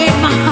in my heart.